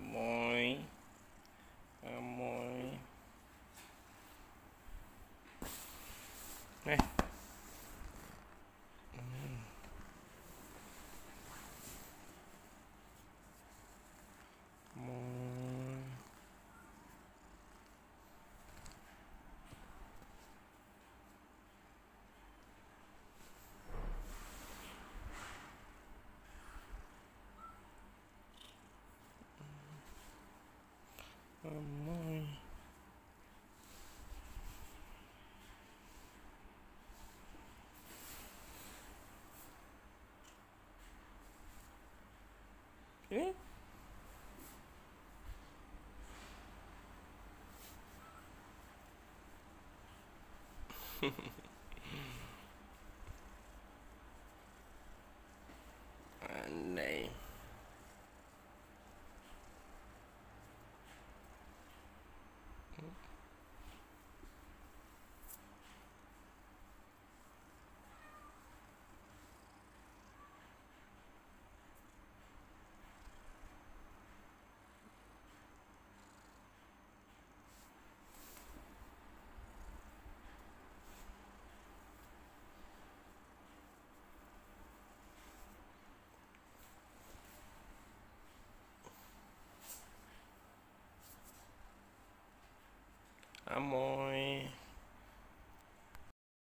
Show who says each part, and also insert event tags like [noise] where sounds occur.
Speaker 1: Amoy. Amoy. Eh. Online. Mm. [laughs] Yeah. amoy